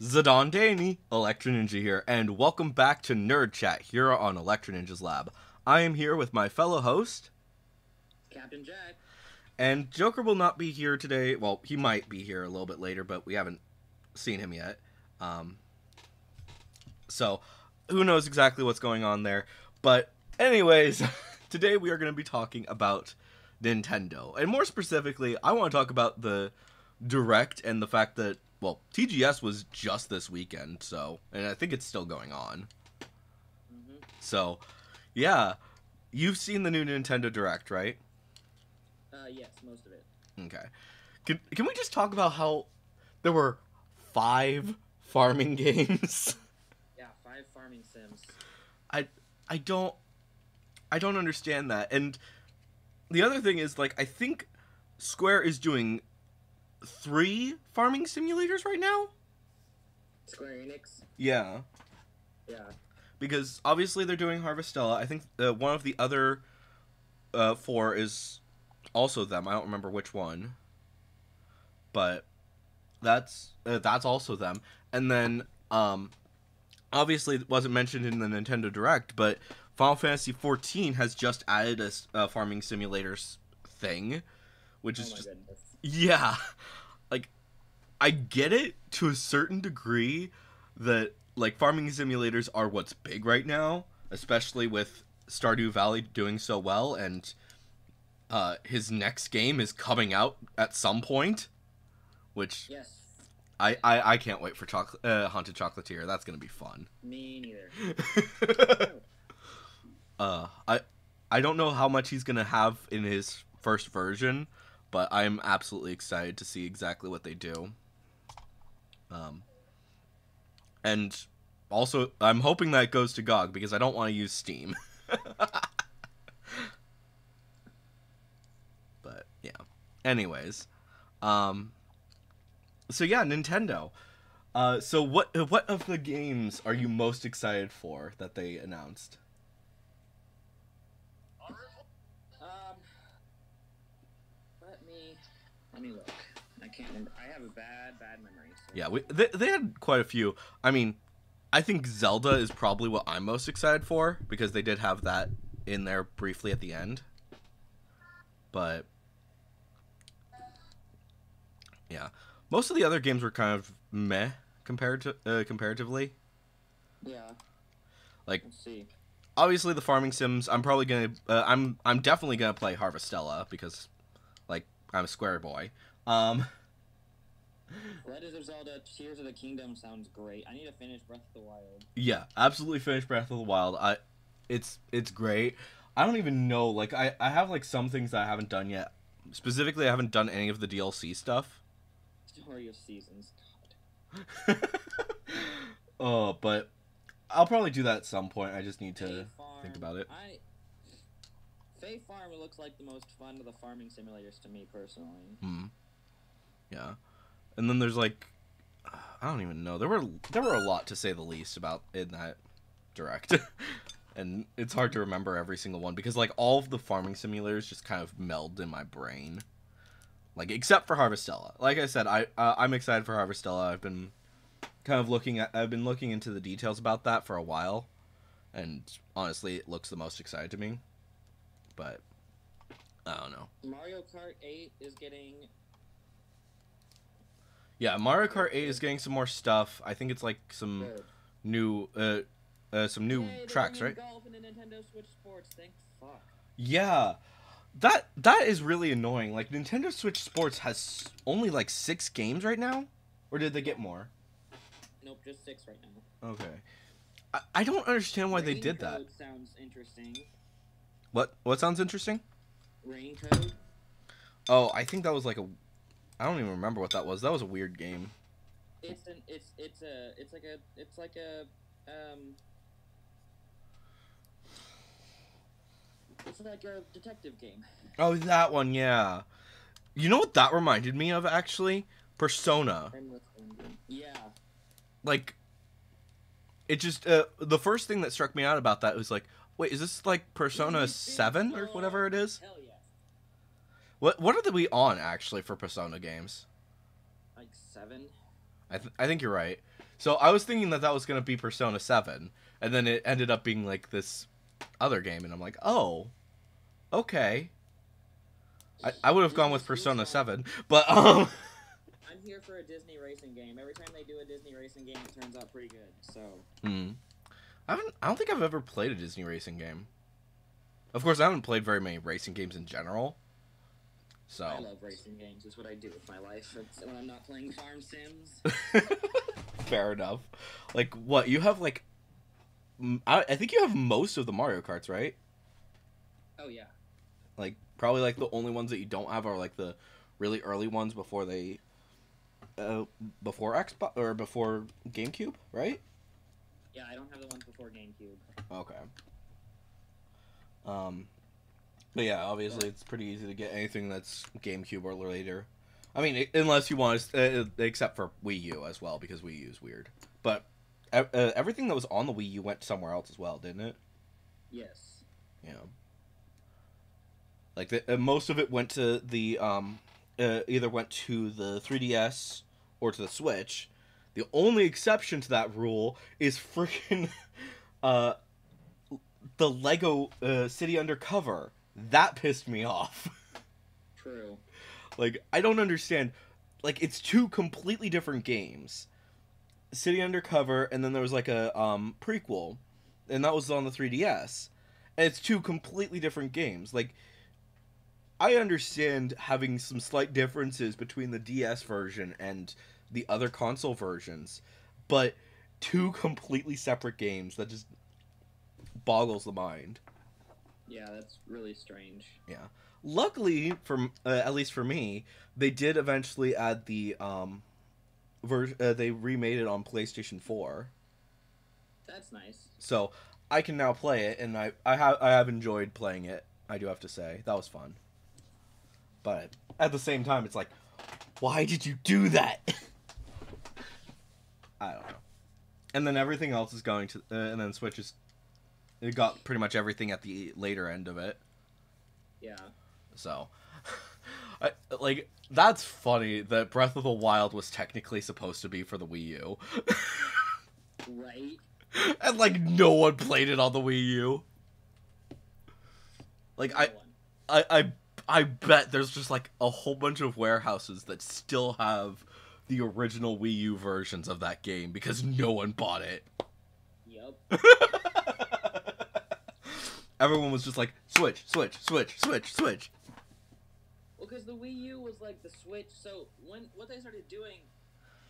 Zidane Daney, Electrininja here, and welcome back to Nerd Chat here on Electrininja's Lab. I am here with my fellow host, Captain Jack. and Joker will not be here today. Well, he might be here a little bit later, but we haven't seen him yet. Um, so, who knows exactly what's going on there. But, anyways, today we are going to be talking about Nintendo. And more specifically, I want to talk about the Direct and the fact that, well, TGS was just this weekend, so, and I think it's still going on. hmm So, yeah, you've seen the new Nintendo Direct, right? Uh, yes, most of it. Okay. Can, can we just talk about how there were five farming games? Yeah, five farming sims. I I don't I don't understand that. And the other thing is like I think Square is doing three farming simulators right now? Square Enix. Yeah, Yeah. because obviously they're doing Harvestella. I think uh, one of the other uh, four is also them. I don't remember which one. But that's uh, that's also them. And then um obviously it wasn't mentioned in the Nintendo Direct, but Final Fantasy 14 has just added a, a farming simulators thing, which Oh is just goodness. yeah. Like I get it to a certain degree that like farming simulators are what's big right now, especially with Stardew Valley doing so well and uh his next game is coming out at some point, which Yes. I I, I can't wait for chocolate uh, Haunted Chocolatier. That's going to be fun. Me neither. uh I I don't know how much he's going to have in his first version, but I'm absolutely excited to see exactly what they do. Um and also I'm hoping that goes to GOG because I don't want to use Steam. but yeah. Anyways, um so yeah, Nintendo. Uh so what what of the games are you most excited for that they announced? Um. Let me. Let me look. I can't remember. I have a bad, bad memory. So. Yeah, we, they, they had quite a few. I mean, I think Zelda is probably what I'm most excited for because they did have that in there briefly at the end. But yeah, most of the other games were kind of meh compared to uh, comparatively. Yeah. Like-. Obviously, the farming sims. I'm probably gonna. Uh, I'm I'm definitely gonna play Harvestella because, I'm a Square boy. Um, Legends of Zelda: Tears of the Kingdom sounds great. I need to finish Breath of the Wild. Yeah, absolutely finished Breath of the Wild. I it's it's great. I don't even know like I I have like some things that I haven't done yet. Specifically, I haven't done any of the DLC stuff. Story of Seasons. oh, but I'll probably do that at some point. I just need to think about it. I. Fae Farm looks like the most fun of the farming simulators to me personally. Hmm. Yeah. And then there's like I don't even know. There were there were a lot to say the least about in that direct. and it's hard to remember every single one because like all of the farming simulators just kind of meld in my brain. Like except for Harvestella. Like I said, I uh, I'm excited for Harvestella. I've been kind of looking at I've been looking into the details about that for a while and honestly it looks the most excited to me. But I don't know. Mario Kart 8 is getting. Yeah, Mario Kart 8 is getting some more stuff. I think it's like some good. new uh, uh some new Yay, tracks, right? Golf into Nintendo Switch Sports. Thank fuck. Yeah. That that is really annoying. Like Nintendo Switch Sports has only like 6 games right now or did they get more? Nope, just six right now. Okay. I, I don't understand why they did that. Sounds interesting. What what sounds interesting? Rain Code. Oh, I think that was like a I don't even remember what that was. That was a weird game. It's an it's it's a it's like a it's like a um. It's like a detective game. Oh, that one, yeah. You know what that reminded me of actually? Persona. Yeah. like it just uh, the first thing that struck me out about that was like wait is this like persona 7 or whatever it is Hell yeah. what what are we on actually for persona games Like seven. i, th- I think you're right So I was thinking that that was gonna be Persona Seven, and then it ended up being like this other game, and I'm like, oh, okay. I, I would have gone with Persona Seven, but um. I'm here for a Disney racing game. Every time they do a Disney racing game, it turns out pretty good. So. Hmm. I haven't. I don't think I've ever played a Disney racing game. Of course, I haven't played very many racing games in general. So. I love racing games. It's what I do with my life. It's when I'm not playing Farm Sims. Fair enough. Like what you have like. I think you have most of the Mario Karts, right? Oh yeah. Like probably like the only ones that you don't have are like the really early ones before they. Uh, before Xbox or before GameCube, right? Yeah, I don't have the ones before GameCube. Okay. Um, but yeah, obviously it's pretty easy to get anything that's GameCube or later. I mean, unless you want to, uh, except for Wii U as well, because Wii U is weird. But uh, uh, everything that was on the Wii U went somewhere else as well, didn't it? Yes. Yeah. Like the, uh, most of it went to the um, uh, either went to the 3DS or to the Switch. The only exception to that rule is freaking uh, the Lego uh, City Undercover. That pissed me off. True. like I don't understand. Like it's two completely different games. City Undercover, and then there was like a um, prequel, and that was on the 3DS. And it's two completely different games. Like I understand having some slight differences between the DS version and the other console versions, but two completely separate games that just boggles the mind. Yeah, that's really strange. Yeah. Luckily for uh, at least for me they did eventually add the um ver- uh, they remade it on playstation 4 That's nice. so i can now play it and i i have i have enjoyed playing it i do have to say that was fun but at the same time it's like why did you do that i don't know and then everything else is going to uh, and then switch is it got pretty much everything at the later end of it Yeah. So, I, like that's funny that Breath of the Wild was technically supposed to be for the Wii U, Right. and like no one played it on the Wii U. Like No I. I, I, I bet there's just like a whole bunch of warehouses that still have the original Wii U versions of that game because no one bought it. Yep. Everyone was just like switch, switch, switch, switch, switch. Well, because the Wii U was like the Switch. So when what they started doing,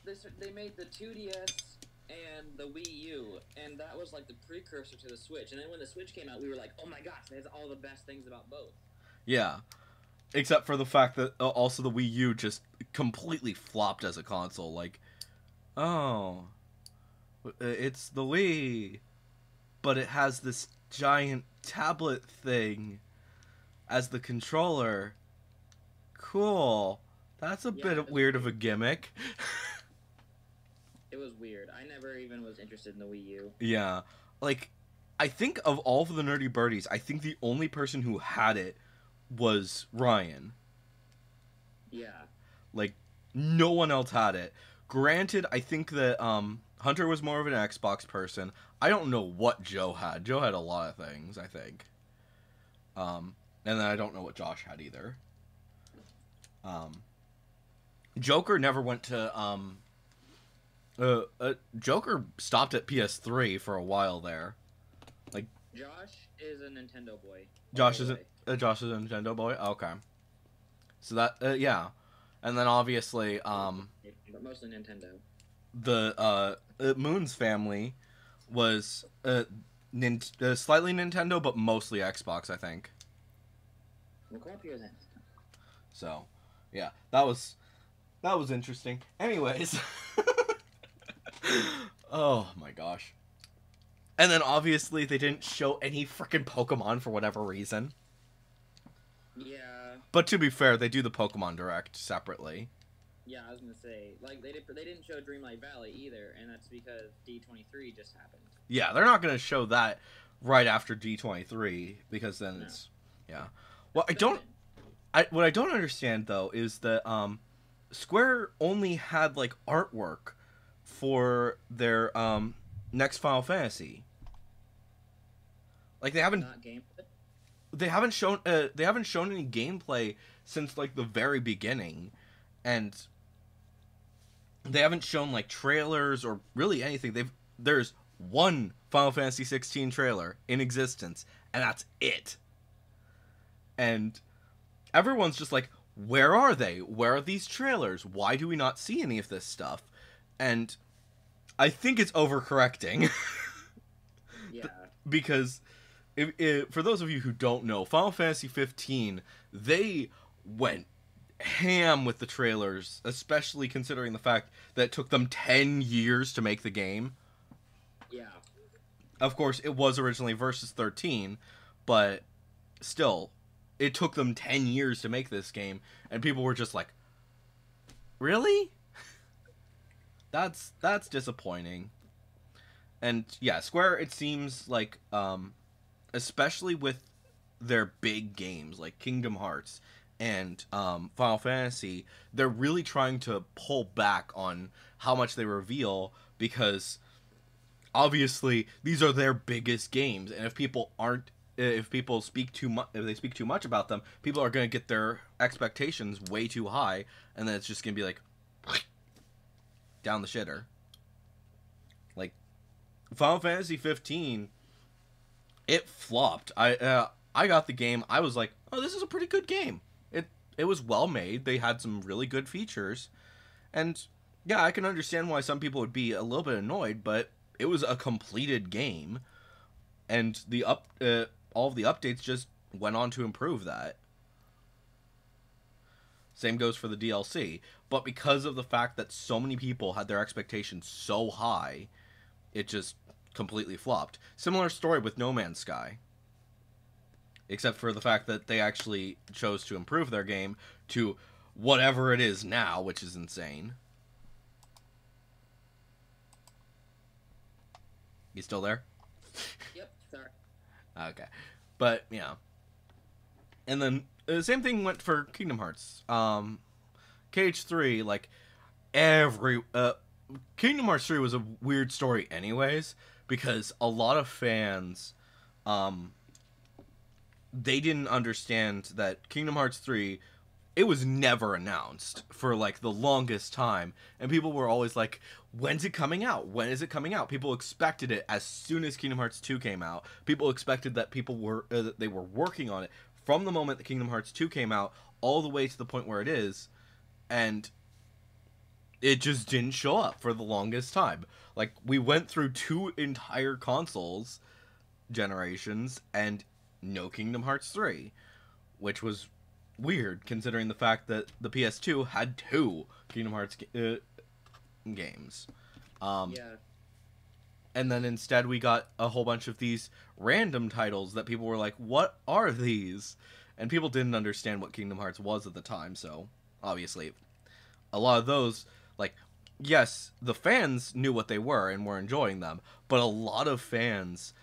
they they made the 2DS and the Wii U, and that was like the precursor to the Switch. And then when the Switch came out, we were like, oh my gosh, it has all the best things about both. Yeah. Except for the fact that uh, also the Wii U just completely flopped as a console. Like, oh, uh, it's the Wii, but it has this giant tablet thing as the controller. Cool. That's a Yeah, bit weird of a gimmick. It was weird. I never even was interested in the Wii U. yeah. Like, I think of all of the nerdy birdies, I think the only person who had it was Ryan. Yeah. Like no one else had it. Granted, I think that um Hunter was more of an Xbox person. I don't know what Joe had. Joe had a lot of things, I think. Um and then I don't know what Josh had either. Um Joker never went to um uh, uh Joker stopped at PS3 for a while there. Like Josh is a Nintendo boy. Josh isn't way. Uh, Josh is a Nintendo boy. Okay. So that uh, yeah. And then obviously um But mostly Nintendo. the uh, uh Moon's family was uh, nin- uh slightly Nintendo but mostly Xbox, I think. We'll go up here then. So, yeah, that was that was interesting. Anyways, oh my gosh. And then obviously they didn't show any freaking Pokemon for whatever reason. Yeah. But to be fair, they do the Pokemon Direct separately. Yeah, I was gonna say, like they did, they didn't show Dreamlight Valley either, and that's because D twenty three just happened. Yeah, they're not going to show that right after D23 because then No. it's yeah. Well, I don't. I what I don't understand though is that um Square only had like artwork for their um next Final Fantasy. Like they haven't Not game. They haven't shown uh, they haven't shown any gameplay since like the very beginning. And they haven't shown like trailers or really anything. They've there's one final fantasy 16 trailer in existence and that's it. And everyone's just like where are they? Where are these trailers? Why do we not see any of this stuff? And i think it's overcorrecting. Yeah. because if, if, for those of you who don't know, Final Fantasy 15, they went ham with the trailers, especially considering the fact that it took them 10 years to make the game. Yeah. Of course, it was originally versus 13, but still, it took them 10 years to make this game, and people were just like, "Really?" that's that's disappointing. And yeah, Square it seems like um especially with their big games like Kingdom Hearts and um, Final Fantasy, they're really trying to pull back on how much they reveal because obviously these are their biggest games, and if people aren't, if people speak too much, if they speak too much about them, people are going to get their expectations way too high, and then it's just going to be like down the shitter. Like Final Fantasy 15 it flopped. I uh, I got the game. I was like, "Oh, this is a pretty good game." It it was well made. They had some really good features. And yeah, I can understand why some people would be a little bit annoyed, but it was a completed game. And the up uh, all of the updates just went on to improve that. Same goes for the DLC. But because of the fact that so many people had their expectations so high, it just completely flopped. Similar story with No Man's Sky. Except for the fact that they actually chose to improve their game to whatever it is now, which is insane. You still there? Yep. Sorry. Okay. But, yeah. And then the same thing went for Kingdom Hearts. Um KH3 like every uh Kingdom Hearts 3 was a weird story anyways because a lot of fans um they didn't understand that Kingdom Hearts 3 it was never announced for like the longest time. And people were always like when's it coming out? When is it coming out? People expected it as soon as kingdom hearts 2 came out. People expected that people were uh, that they were working on it from the moment that kingdom hearts 2 came out all the way to the point where it is. And it just didn't show up for the longest time like we went through two entire consoles generations and no kingdom hearts 3 which was weird considering the fact that the PS2 had two Kingdom Hearts uh, games. Um, yeah. And then instead we got a whole bunch of these random titles that people were like, "What are these?" And people didn't understand what Kingdom Hearts was at the time, so obviously a lot of those like yes, the fans knew what they were and were enjoying them, but a lot of fans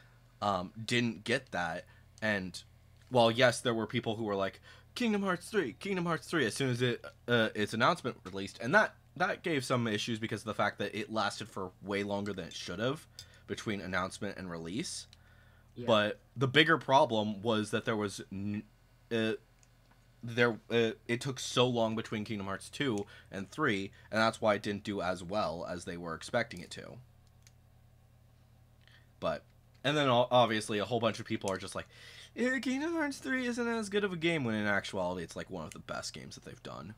um, didn't get that and while yes, there were people who were like, Kingdom Hearts 3, Kingdom Hearts 3 as soon as it uh, its announcement released, and that that gave some issues because of the fact that it lasted for way longer than it should have between announcement and release. yeah. But the bigger problem was that there was n- uh, there uh, it took so long between Kingdom Hearts 2 and 3, and that's why it didn't do as well as they were expecting it to. But and then obviously a whole bunch of people are just like "Eh, Kingdom Hearts 3 isn't as good of a game when in actuality it's like one of the best games that they've done.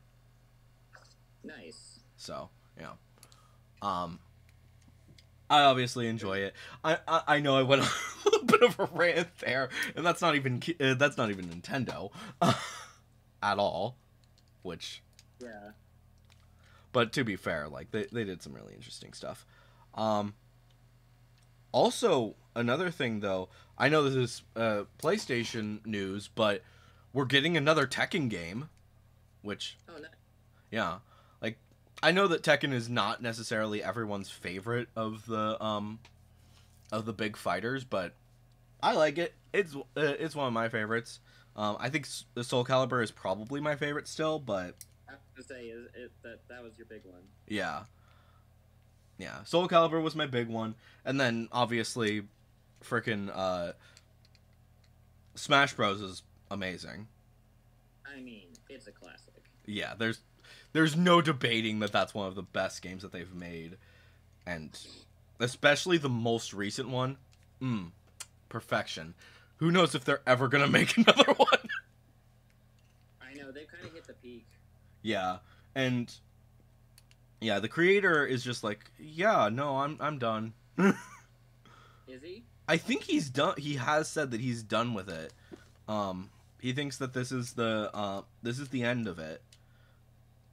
nice. So, yeah. Um I obviously enjoy it. I, I I know I went on a little bit of a rant there, and that's not even uh, that's not even Nintendo at all. Which, Yeah. but to be fair, like they they did some really interesting stuff. Um. Also, another thing though, I know this is uh, PlayStation news, but we're getting another Tekken game, which Oh, no. yeah. Like I know that Tekken is not necessarily everyone's favorite of the um of the big fighters, but I like it. It's uh, it's one of my favorites. Um I think the Soul Calibur is probably my favorite still, but I have to say is it, that that was your big one. yeah. Yeah, Soul Calibur was my big one, and then obviously, freaking uh, Smash Bros is amazing. I mean, it's a classic. Yeah, there's there's no debating that that's one of the best games that they've made, and especially the most recent one, mm, perfection. Who knows if they're ever gonna make another one? I know they've kind of hit the peak. Yeah, and yeah, the creator is just like, yeah, no, I'm I'm done. Is he? I think he's done. He has said that he's done with it. Um, he thinks that this is the uh, this is the end of it.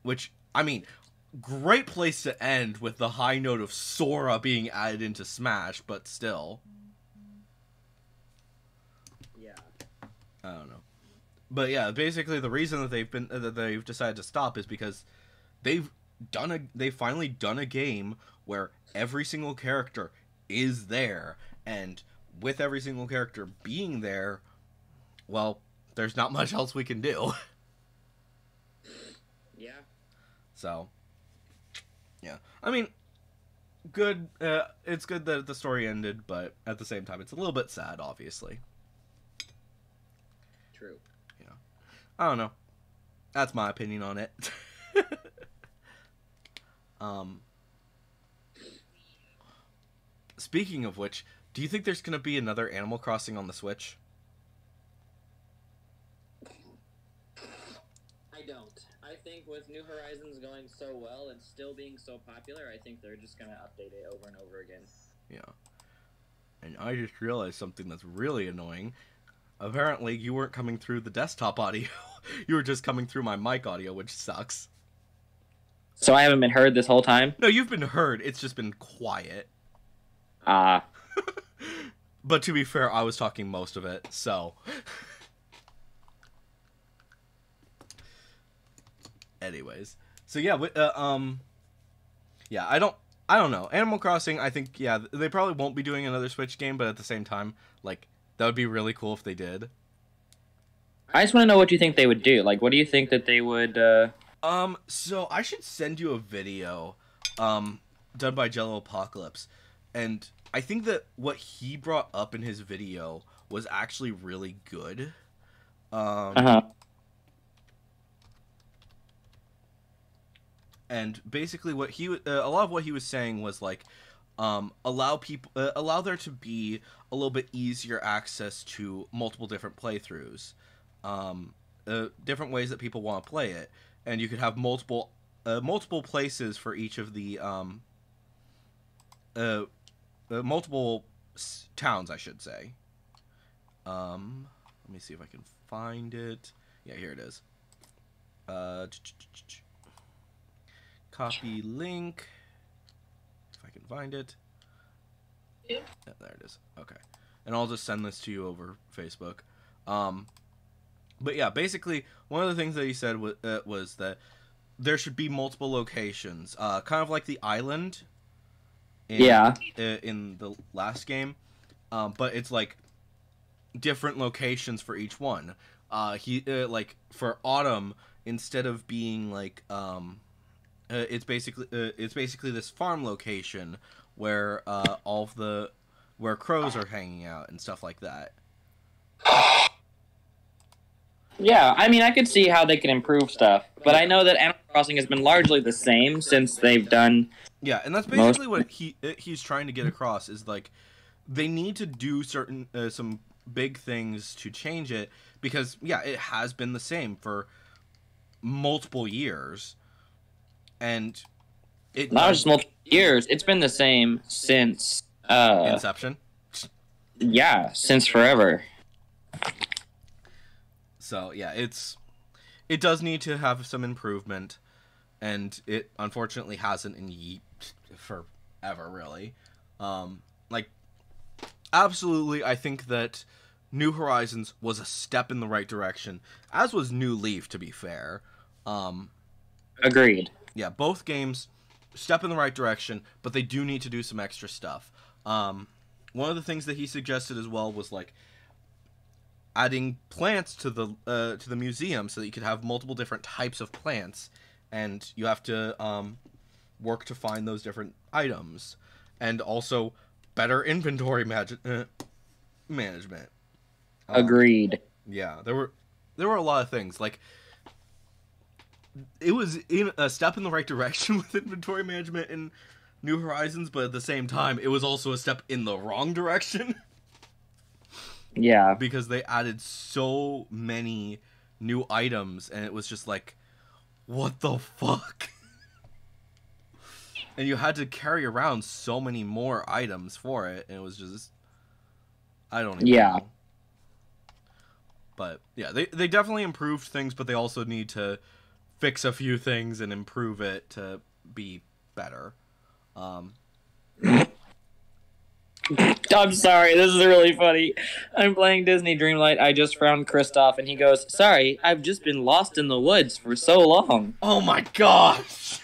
Which I mean, great place to end with the high note of Sora being added into Smash, but still, Yeah. I don't know. But yeah, basically the reason that they've been that they've decided to stop is because they've done a they've finally done a game where every single character is there and with every single character being there, well, there's not much else we can do. Yeah. So, yeah. I mean, good. Uh, it's good that the story ended, but at the same time, it's a little bit sad, obviously. True. Yeah. I don't know. That's my opinion on it. um. Speaking of which, do you think there's gonna be another Animal Crossing on the Switch? I don't. I think with New Horizons going so well and still being so popular, I think they're just gonna update it over and over again. Yeah. And I just realized something that's really annoying. Apparently, you weren't coming through the desktop audio. you were just coming through my mic audio, which sucks. So I haven't been heard this whole time. No, you've been heard. It's just been quiet. Ah. But to be fair, I was talking most of it, so. Anyways, so yeah, uh, um, yeah, I don't, I don't know. Animal Crossing, I think, yeah, they probably won't be doing another Switch game, but at the same time, like, that would be really cool if they did. I just want to know what you think they would do. Like, what do you think that they would? uh Um, so I should send you a video, um, done by Jello Apocalypse, and I think that what he brought up in his video was actually really good. Um, Uh huh. and basically what he uh, a lot of what he was saying was like um, allow people uh, allow there to be a little bit easier access to multiple different playthroughs um, uh, different ways that people want to play it. And you could have multiple uh, multiple places for each of the um, uh, uh, multiple s- towns i should say. Um, let me see if i can find it. Yeah here it is. Uh, copy link can find it. Yeah. Yeah, there it is. Okay. And i'll just send this to you over facebook. Um but yeah basically one of the things that he said was, uh, was that there should be multiple locations uh kind of like the island in, Yeah. uh, in the last game. Um but it's like different locations for each one. Uh he uh, like for autumn instead of being like um uh, it's basically uh, it's basically this farm location where uh, all of the where crows are hanging out and stuff like that. Yeah, I mean, I could see how they can improve stuff, but I know that Animal Crossing has been largely the same since they've done. Yeah, and that's Most- basically what he uh, he's trying to get across is like they need to do certain uh, some big things to change it because yeah, it has been the same for multiple years, and it Not just multiple years; it's been the same since. Uh, Inception. yeah, since forever. So yeah, it's it does need to have some improvement, and it unfortunately hasn't in ye- forever really. Um, like absolutely, I think that New Horizons was a step in the right direction, as was New Leaf. To be fair, um, Agreed. Yeah, both games step in the right direction, but they do need to do some extra stuff. Um, one of the things that he suggested as well was like adding plants to the uh, to the museum so that you could have multiple different types of plants, and you have to um, work to find those different items, and also better inventory magi- uh, management. Um, Agreed. yeah, there were there were a lot of things like it was in a step in the right direction with inventory management in New Horizons, but at the same time, it was also a step in the wrong direction Yeah. because they added so many new items, and it was just like, what the fuck? and you had to carry around so many more items for it, and it was just, I don't even Yeah. know. But yeah, they they definitely improved things, but they also need to fix a few things and improve it to be better. Um, I'm sorry, this is really funny. I'm playing Disney Dreamlight. I just found Kristoff, and he goes, Sorry, I've just been lost in the woods for so long. oh my gosh,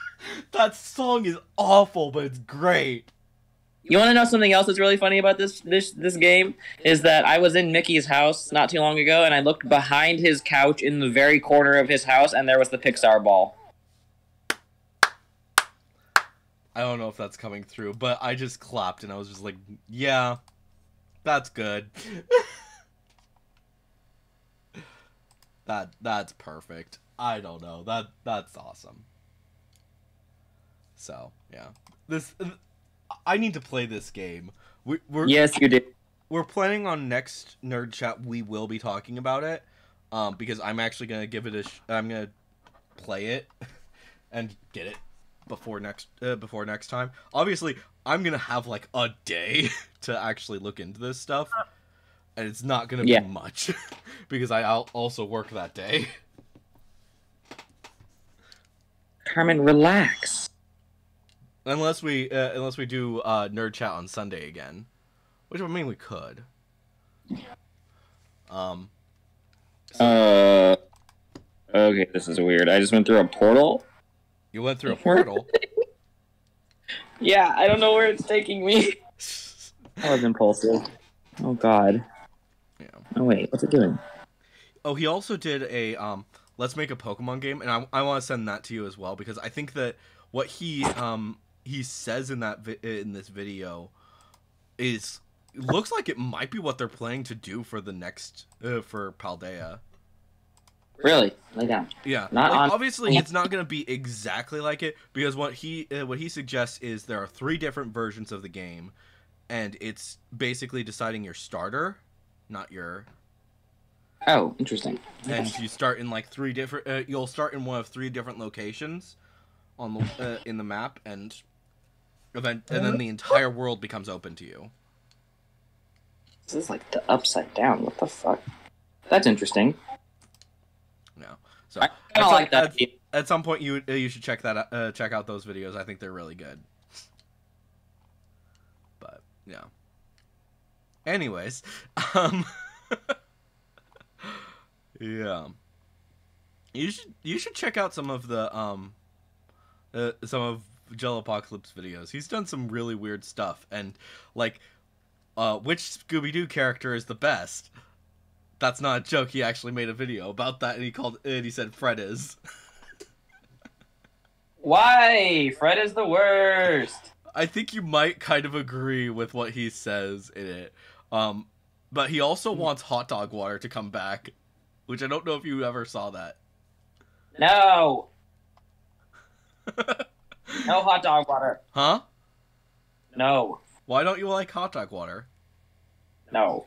that song is awful, but it's great. You want to know something else that's really funny about this this this game is that I was in Mickey's house not too long ago, and I looked behind his couch in the very corner of his house, and there was the Pixar ball. I don't know if that's coming through, but I just clapped and I was just like, yeah, that's good. that that's perfect. I don't know. That that's awesome. So, yeah. This I need to play this game. We we're Yes, you did. we're planning on next nerd chat we will be talking about it um because i'm actually gonna give it a sh- i'm gonna play it and get it before next uh, before next time obviously i'm gonna have like a day to actually look into this stuff and it's not gonna Yeah. be much because I, i'll also work that day Carmen, relax. Unless we uh, unless we do uh nerd chat on sunday again which i mean we could um Uh. Okay, this is weird. I just went through a portal. you went through a portal Yeah, I don't know where it's taking me. That was impulsive. Oh God. Yeah. Oh wait, what's it doing? Oh, he also did a um let's make a Pokemon game and I, I want to send that to you as well because I think that what he um he says in that vi- in this video is looks like it might be what they're planning to do for the next uh, for Paldea. Really? Lay down. Yeah, Not like, on- obviously it's not going to be exactly like it because what he uh, what he suggests is there are three different versions of the game, and it's basically deciding your starter, not your Oh, interesting. and you start in like three different. Uh, you'll start in one of three different locations on the uh, in the map, and event, and then the entire world becomes open to you. This is like the upside down. What the fuck? That's interesting. Yeah. So I at kind of some- like that. At, at some point, you uh, you should check that out- uh, check out those videos. I think they're really good. But yeah. Anyways, um, yeah. You should you should check out some of the um, uh, some of Jello Apocalypse videos. He's done some really weird stuff, and like, uh, which Scooby Doo character is the best? That's not a joke. He actually made a video about that, and he called and he said Fred is. Why? Fred is the worst. I think you might kind of agree with what he says in it. Um, but he also wants hot dog water to come back, which I don't know if you ever saw that. No. No hot dog water. Huh? No. Why don't you like hot dog water? No.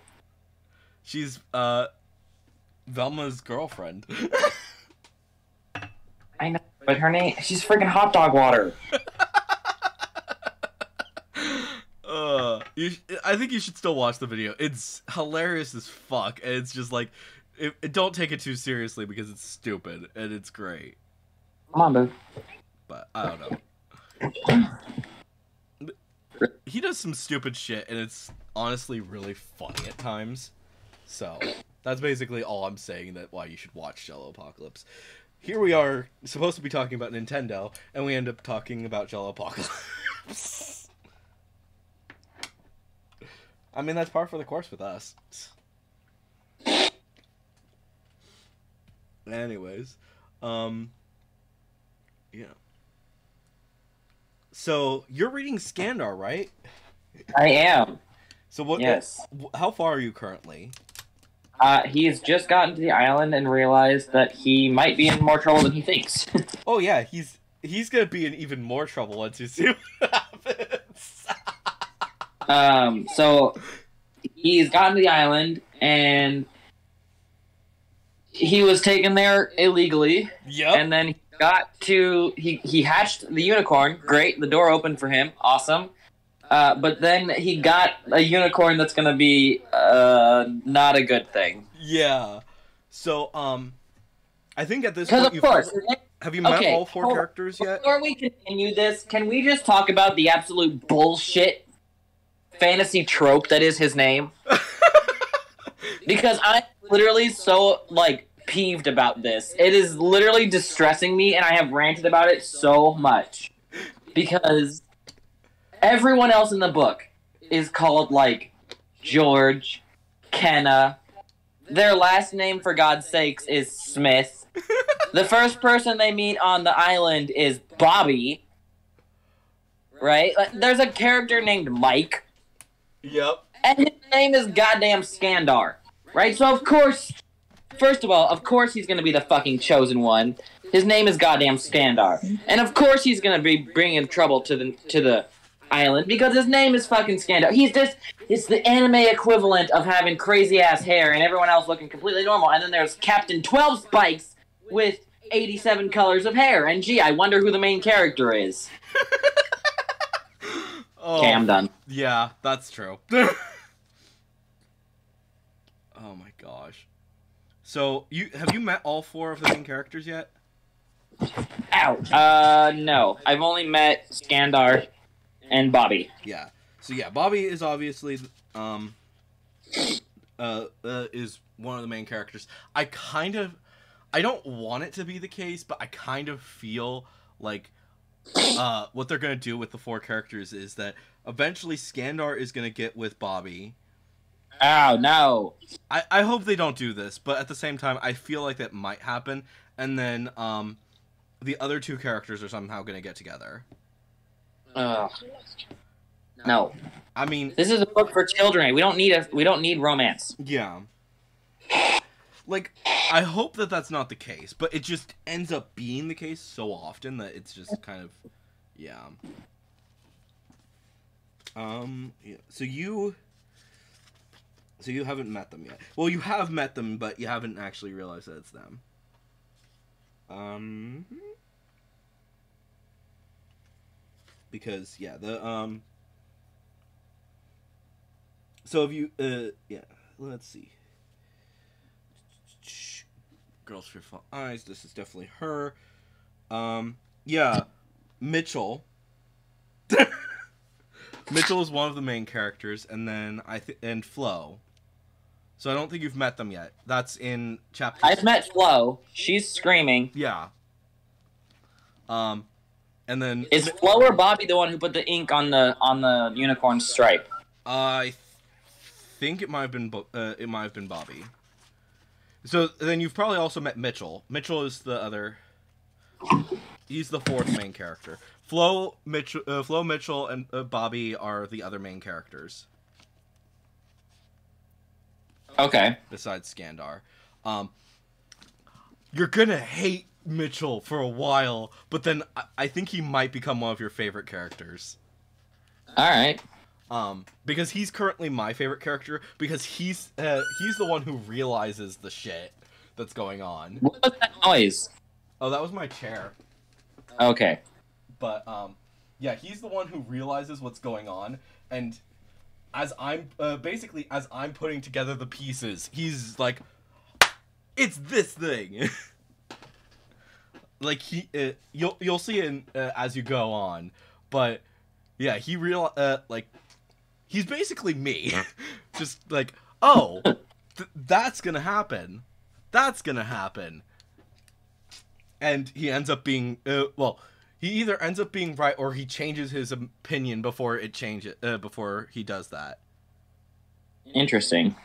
She's uh Velma's girlfriend. I know, but her name, she's freaking hot dog water. uh, you, sh- I think you should still watch the video. It's hilarious as fuck, and it's just like, it, it- don't take it too seriously because it's stupid and it's great. Come on, boo. But I don't know. He does some stupid shit, and it's honestly really funny at times. So that's basically all I'm saying. That why you should watch Jello Apocalypse. Here we are supposed to be talking about Nintendo, and we end up talking about Jello Apocalypse. I mean, that's par for the course with us. Anyways, um, yeah. So you're reading Skandar, right? I am. So what? Yes. How far are you currently? Uh, he's just gotten to the island and realized that he might be in more trouble than he thinks. Oh yeah, he's he's gonna be in even more trouble once you see what happens. um, so he's gotten to the island and he was taken there illegally, Yeah. and then he got to he he hatched the unicorn. Great, the door opened for him. Awesome. Uh, but then he got a unicorn that's gonna be uh, not a good thing. yeah. So um, I think at this Because point of course, have you met Okay, all four characters yet? Before we continue this, can we just talk about the absolute bullshit fantasy trope that is his name? Because I'm literally so like peeved about this. It is literally distressing me, and I have ranted about it so much because everyone else in the book is called like George, Kenna. Their last name, for God's sakes, is Smith. The first person they meet on the island is Bobby. Right? There's a character named Mike, Yep. and his name is goddamn Skandar. Right? So, of course, first of all, of course he's gonna be the fucking chosen one. His name is goddamn Skandar. And of course he's gonna be bringing trouble to the to the island because his name is fucking Skandar. He's just it's the anime equivalent of having crazy ass hair and everyone else looking completely normal. And then there's Captain Twelve Spikes with 87 colors of hair. And gee, I wonder who the main character is. Oh, Okay, I'm done. Yeah, that's true. oh my gosh. So you have you met all four of the main characters yet? Ow. Uh, no. I've only met Skandar and Bobby. Yeah. So yeah, Bobby is obviously um uh, uh is one of the main characters. I kind of I don't want it to be the case, but I kind of feel like uh what they're going to do with the four characters is that eventually Skandar is going to get with Bobby. Ow, no. I, I hope they don't do this, but at the same time, I feel like that might happen, and then um, the other two characters are somehow gonna get together. Ugh. No. I mean, This is a book for children. We don't need a we don't need romance. yeah, like I hope that that's not the case, but it just ends up being the case so often that it's just kind of, yeah. Um. Yeah. So you. So you haven't met them yet. Well, you have met them, but you haven't actually realized that it's them. Um. Because yeah, the um. So if you uh yeah, let's see. Girls Fearful Eyes. This is definitely her. Um. Yeah, Mitchell. Mitchell is one of the main characters, and then I th- and Flo. So I don't think you've met them yet. That's in chapter. I've met Flo. She's screaming. Yeah. Um, and then Is Flo or Bobby the one who put the ink on the on the unicorn stripe? I th- think it might have been Bo- uh, it might have been Bobby. So then you've probably also met Mitchell. Mitchell is the other. He's the fourth main character. Flo Mitchell, uh, Flo Mitchell, and uh, Bobby are the other main characters Okay. besides Skandar. Um, you're gonna hate Mitchell for a while, but then I, I think he might become one of your favorite characters. All right. um because he's currently my favorite character because he's uh, he's the one who realizes the shit that's going on What was that noise? oh that was my chair Okay. but um yeah he's the one who realizes what's going on and as i'm uh, basically as i'm putting together the pieces he's like it's this thing. Like he uh, you'll you'll see it in, uh, as you go on but yeah he real uh, like he's basically me. Just like oh th- that's gonna happen. That's gonna happen. And he ends up being uh, well he either ends up being right or he changes his opinion before it changes uh, before he does that Interesting.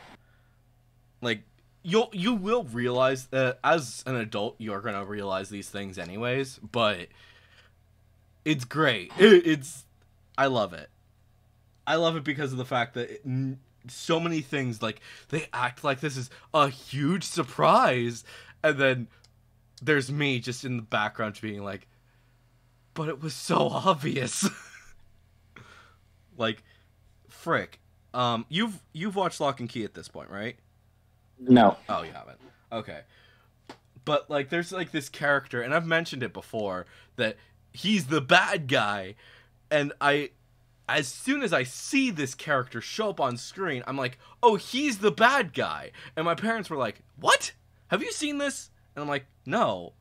like you'll you will realize that as an adult you're gonna realize these things anyways but it's great. It, it's I love it. I love it because of the fact that it, so many things like they act like this is a huge surprise, and then there's me just in the background being like, but it was so obvious. like, frick. Um, you've you've watched Locke and Key at this point, right? No. Oh, you haven't. Okay. But like there's like this character and I've mentioned it before that he's the bad guy and I as soon as I see this character show up on screen, I'm like, "Oh, he's the bad guy." And my parents were like, "What? Have you seen this?" And I'm like, "No."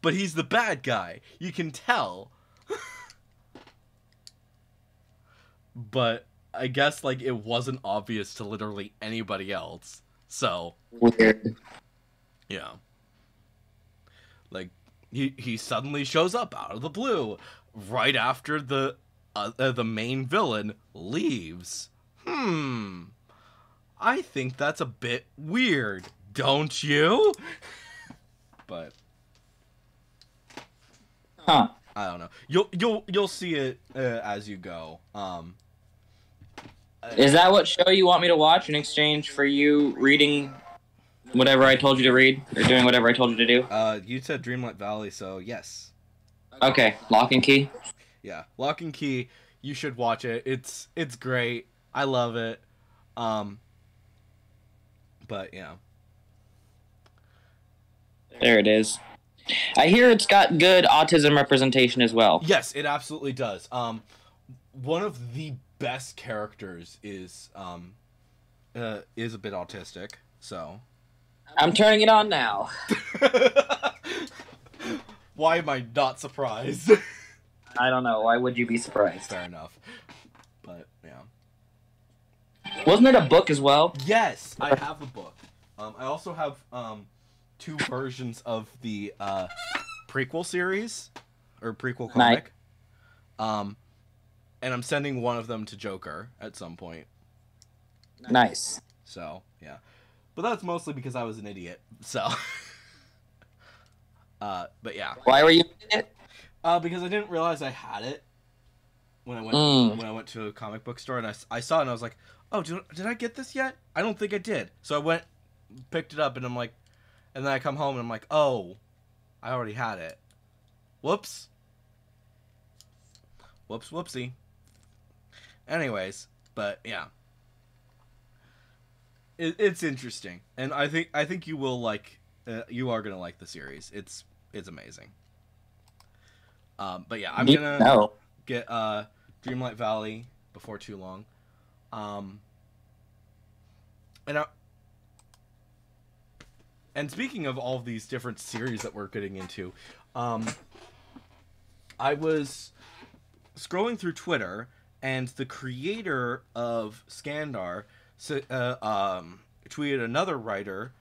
But he's the bad guy. You can tell. but I guess like it wasn't obvious to literally anybody else. So, Weird. yeah. Like he he suddenly shows up out of the blue right after the uh, uh, the main villain leaves. Hmm. I think that's a bit weird, don't you? but Huh. I don't know. You'll you'll you'll see it uh, as you go. Um Is that what show you want me to watch in exchange for you reading whatever I told you to read or doing whatever I told you to do? uh you said Dreamlight Valley, so yes. Okay, Locke and Key. yeah Locke and Key you should watch it it's it's great i love it um but yeah There it is. I hear it's got good autism representation as well. yes it absolutely does um one of the best characters is um uh is a bit autistic so I'm turning it on now. why am i not surprised I don't know. Why would you be surprised? fair enough but yeah Wasn't it a book as well? Yes, I have a book. Um, I also have um, two versions of the uh, prequel series or prequel Nice. comic. Um, and I'm sending one of them to Joker at some point. Nice. So yeah, but that's mostly because I was an idiot. So, uh, but yeah, Why were you? uh, because I didn't realize I had it when I went Mm. when I went to a comic book store and I, I saw it and I was like, oh, did, did I get this yet? I don't think I did. So I went, picked it up and I'm like, and then I come home and I'm like, oh, I already had it. Whoops. Whoops, whoopsie. Anyways, but yeah. It, it's interesting, and I think I think you will like. Uh, you are gonna like the series. It's it's amazing. Um, but yeah, I'm gonna know. get uh Dreamlight Valley before too long. Um and I, and speaking of all of these different series that we're getting into, um I was scrolling through Twitter and the creator of Skandar uh, um tweeted another writer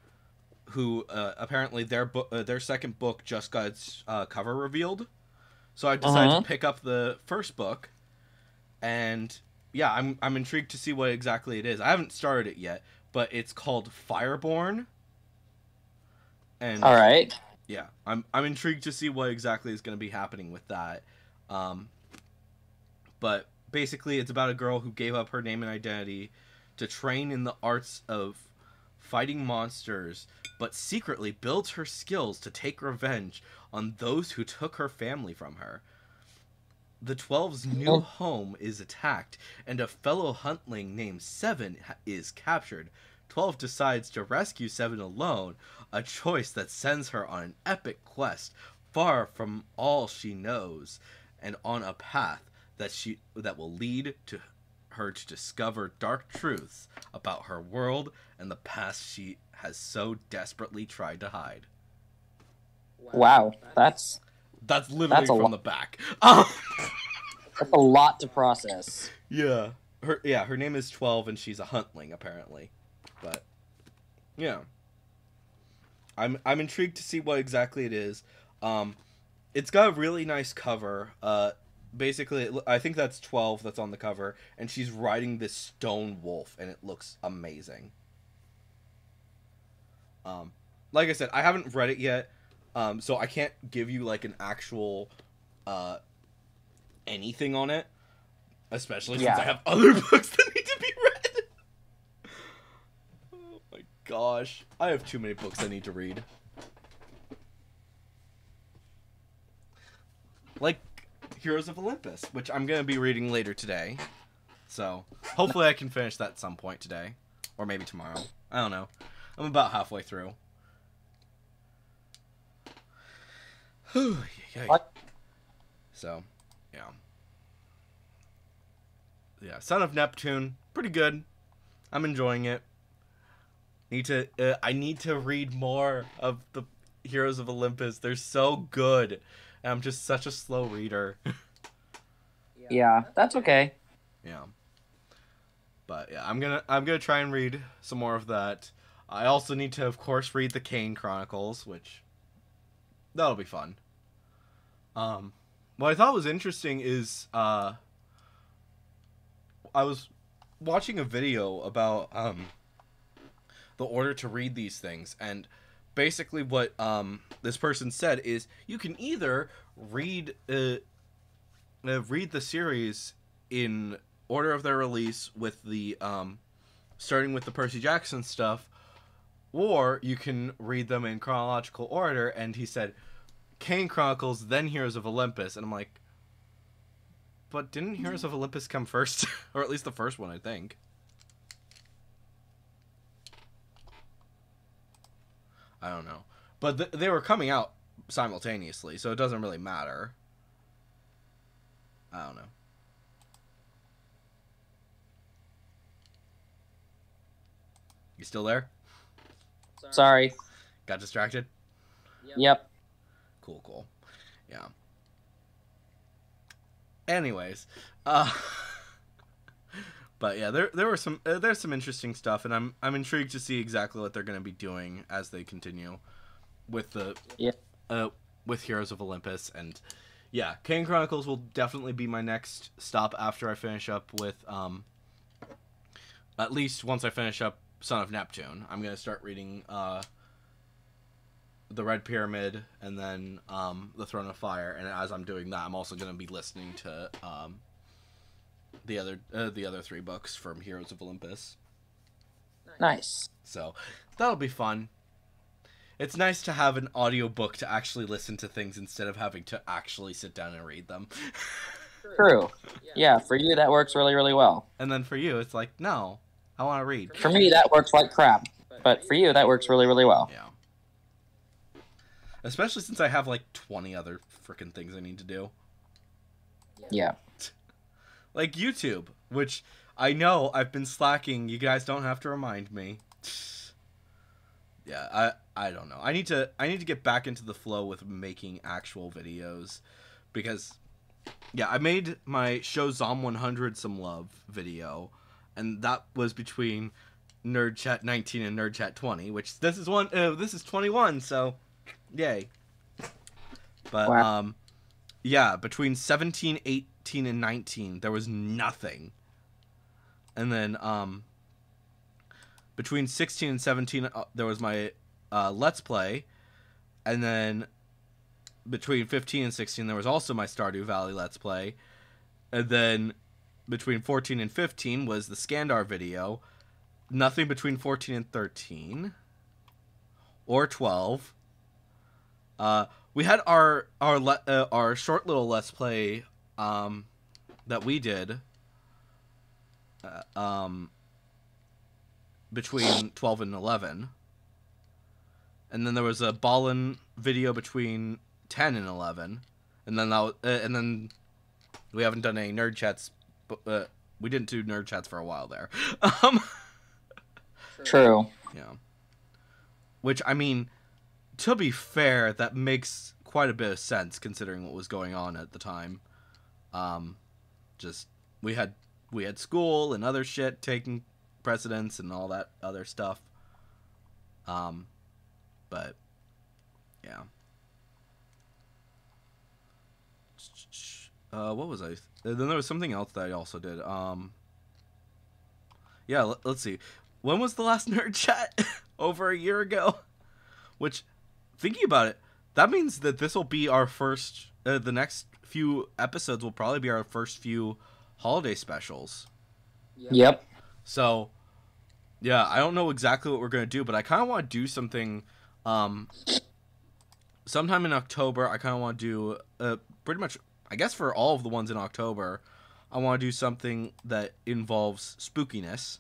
who uh, apparently their book uh, their second book just got its uh, cover revealed. So I decided Uh-huh. to pick up the first book, and yeah, I'm I'm intrigued to see what exactly it is. I haven't started it yet, but it's called Fireborn. And All right. yeah, I'm I'm intrigued to see what exactly is going to be happening with that. Um, but basically, it's about a girl who gave up her name and identity to train in the arts of fighting monsters, but secretly builds her skills to take revenge on those who took her family from her. The Twelve's new home is attacked, and a fellow huntling named Seven ha- is captured. Twelve decides to rescue Seven alone, a choice that sends her on an epic quest far from all she knows, and on a path that she that will lead to her to discover dark truths about her world and the past she has so desperately tried to hide. Wow. That's That's literally That's from lot. the back. That's a lot to process. yeah. Her yeah, her name is 12 and she's a huntling apparently. But yeah. I'm I'm intrigued to see what exactly it is. Um it's got a really nice cover. Uh basically I think that's 12 that's on the cover and she's riding this stone wolf and it looks amazing. Um like I said, I haven't read it yet. Um so I can't give you like an actual uh anything on it, especially Yeah. since I have other books that need to be read. Oh my gosh, I have too many books I need to read. Like Heroes of Olympus, which I'm gonna be reading later today. So hopefully I can finish that at some point today, or maybe tomorrow. I don't know. I'm about halfway through. Whew. What? So, yeah. Yeah, Son of Neptune, pretty good. I'm enjoying it. Need to uh, I need to read more of the Heroes of Olympus. They're so good. And I'm just such a slow reader. Yeah, that's okay. yeah. But yeah, I'm going to I'm going to try and read some more of that. I also need to of course read the Kane Chronicles, which that'll be fun. Um what I thought was interesting is uh I was watching a video about um the order to read these things. And basically what um this person said is you can either read uh, uh read the series in order of their release with the um starting with the Percy Jackson stuff or you can read them in chronological order. And he said Kane Chronicles then Heroes of Olympus. And I'm like but didn't Heroes of Olympus come first? Or at least the first one I think I don't know but th- they were coming out simultaneously so it doesn't really matter I don't know You still there? Sorry. Got distracted? Yep. Cool, cool. Yeah. Anyways, uh But yeah, there there were some uh, there's some interesting stuff and I'm I'm intrigued to see exactly what they're going to be doing as they continue with the Yeah. uh with Heroes of Olympus and yeah, Kane Chronicles will definitely be my next stop after I finish up with um at least once I finish up Son of Neptune. I'm going to start reading uh the Red Pyramid and then um, the Throne of Fire. And as I'm doing that, I'm also going to be listening to um, the other uh, the other three books from Heroes of Olympus. Nice. So that'll be fun. It's nice to have an audiobook to actually listen to things instead of having to actually sit down and read them. True. Yeah, for you that works really, really well. and then for you, it's like, no, I want to read. For me that works like crap. But for you that works really, really well. Yeah. Especially since I have like 20 other freaking things I need to do. Yeah. Like YouTube, which I know I've been slacking. You guys don't have to remind me. Yeah, I I don't know. I need to I need to get back into the flow with making actual videos because yeah, I made my show Zom 100 some love video and that was between Nerd Chat 19 and Nerd Chat 20, which this is one uh, this is 21, so yay. But Wow. um yeah, between 17, 18 and 19 there was nothing. And then um between 16 and 17 uh, there was my uh, let's play. And then between 15 and 16 there was also my stardew valley let's play. And then between 14 and 15 was the Skandar video. Nothing between 14 and 13 or 12 uh, we had our our uh, our short little let's play um, that we did uh, um, between 12 and 11 and then there was a ballin video between 10 and 11 and then that, wa- uh, and then we haven't done any nerd chats but uh, we didn't do nerd chats for a while there. Um True. yeah. Which i mean to be fair that makes quite a bit of sense considering what was going on at the time um just we had we had school and other shit taking precedence and all that other stuff. Um but yeah. Uh what was i then there was something else that i also did. Um yeah let, let's see. When was the last nerd chat? Over a year ago? Which thinking about it that means that this will be our first uh, the next few episodes will probably be our first few holiday specials. Yep. So, yeah, I don't know exactly what we're gonna do, but I kind of want to do something. Um, sometime in October, I kind of want to do uh, pretty much. I guess for all of the ones in October, I want to do something that involves spookiness.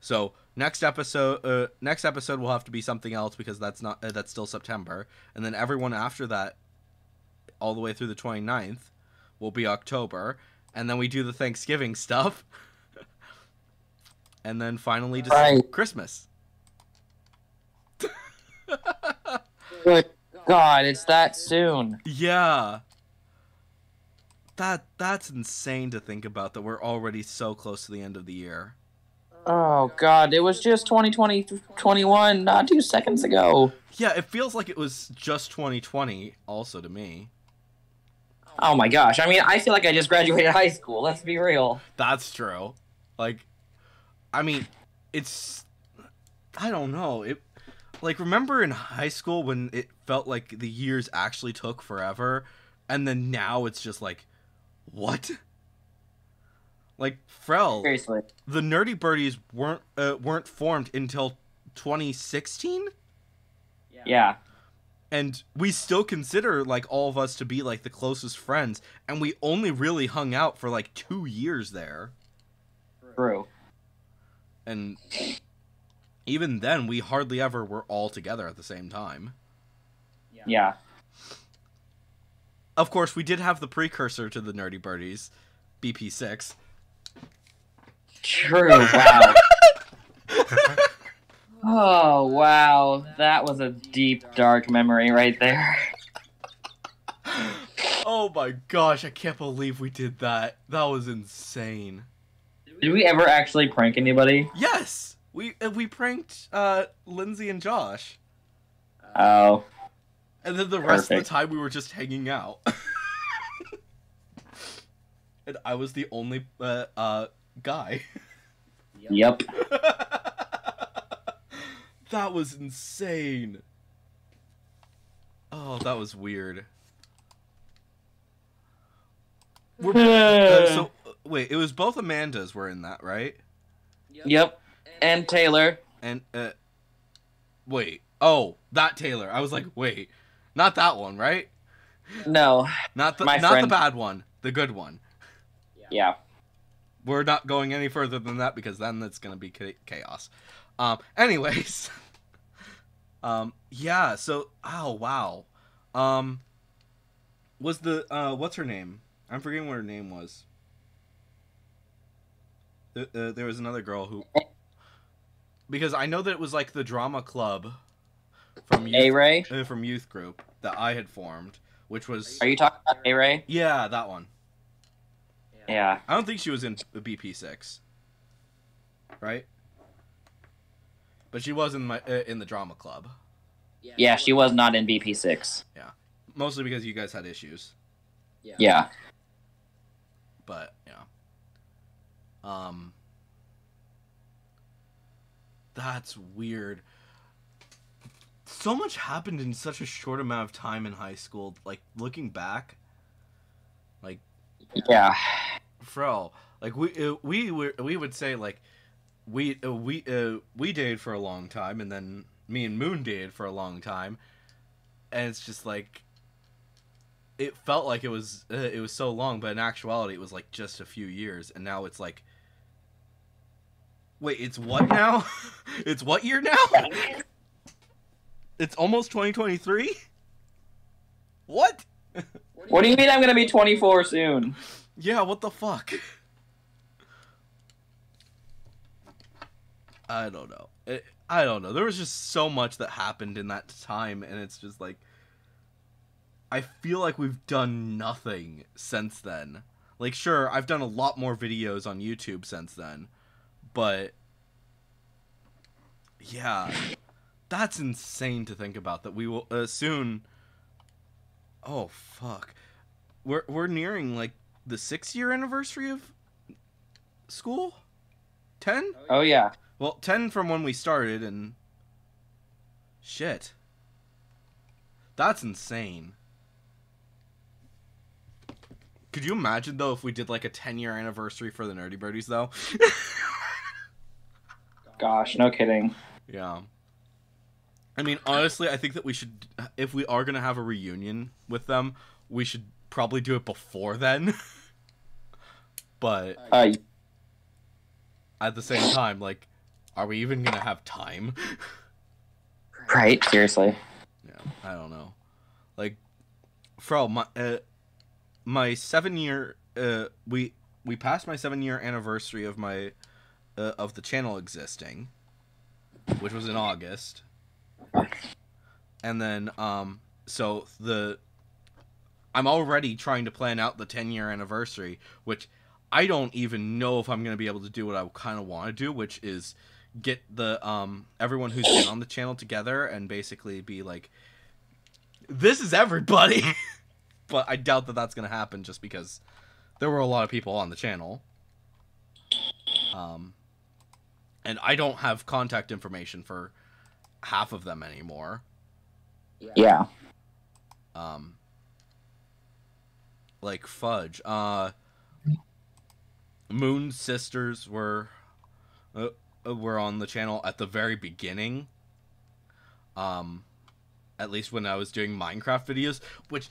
So next episode, uh, next episode will have to be something else because that's not uh, that's still September, and then everyone after that, all the way through the 29th, will be October, and then we do the Thanksgiving stuff, and then finally just Right. Christmas. Good God, it's that soon. Yeah. That that's insane to think about that we're already so close to the end of the year. Oh God, it was just 2020, 21, not two seconds ago. Yeah, it feels like it was just 2020 also to me. Oh my gosh, I mean, I feel like I just graduated high school. Let's be real. That's true. Like I mean, it's I don't know. It like remember in high school when it felt like the years actually took forever and then now it's just like what? Like Frel, Seriously. the Nerdy Birdies weren't uh, weren't formed until 2016 Yeah. And we still consider like all of us to be like the closest friends and we only really hung out for like 2 years there True. and even then we hardly ever were all together at the same time Yeah. of course we did have the precursor to the Nerdy Birdies BP6 True. Wow. oh wow, that was a deep, dark memory right there. oh my gosh I can't believe we did that that was insane Did we ever actually prank anybody? yes we uh, we pranked uh Lindsay and Josh Oh. And then the rest of the time we were just hanging out. and I was the only uh, uh, guy. Yep. that was insane. Oh, that was weird. We're, uh, so wait, it was both Amandas were in that, right? Yep. And Taylor. And uh, wait, oh, that Taylor. I was like, wait, not that one, right? No. Not the My not the bad one, the good one. Yeah. we're not going any further than that because then it's gonna be chaos. Um. Anyways. um. Yeah. So. Oh wow. Um. Was the uh what's her name? I'm forgetting what her name was. Th- uh, there was another girl who. Because I know that it was like the drama club from A youth, Ray. uh, from youth group that I had formed, which was Are you talking about A Ray? yeah that one. Yeah. I don't think she was in BP six, right? But she was in my uh, in the drama club, Yeah, she was not in BP six. Yeah, mostly because you guys had issues. Yeah. Yeah. But yeah, um, that's weird. So much happened in such a short amount of time in high school. Like looking back, like Yeah. Fro, like we uh, we were, we would say like we uh, we uh, we dated for a long time, and then me and Moon dated for a long time, and it's just like it felt like it was uh, it was so long, but in actuality, it was like just a few years, and now it's like. Wait, it's what now? it's what year now? It's almost 2023? What? What do you mean I'm gonna be 24 soon? Yeah, what the fuck? I don't know. It, I don't know. There was just so much that happened in that time, and it's just like. I feel like we've done nothing since then. Like, sure, I've done a lot more videos on YouTube since then, but. Yeah. That's insane to think about that we will uh, soon. Oh, fuck. We're, we're nearing, like, the six year anniversary of school? 10? Oh yeah. Well, 10 from when we started, and. Shit. That's insane. Could you imagine though if we did like a 10 year anniversary for the Nerdy Birdies though? Gosh, no kidding. yeah. I mean, honestly, I think that we should, if we are gonna have a reunion with them, we should probably do it before then. but Uh, at the same time, like, are we even gonna have time? right, seriously. Yeah, I don't know. Like, Fro, my uh, my seven year uh, we we passed my seven year anniversary of my uh, of the channel existing, which was in August, and then um so the I'm already trying to plan out the ten year anniversary, which I don't even know if I'm gonna be able to do what I kind of want to do, which is get the um everyone who's been on the channel together and basically be like this is everybody. But i doubt that that's gonna happen just because there were a lot of people on the channel. Um and i don't have contact information for half of them anymore. Yeah. um like fudge uh moon sisters were uh, were on the channel at the very beginning um at least when i was doing minecraft videos which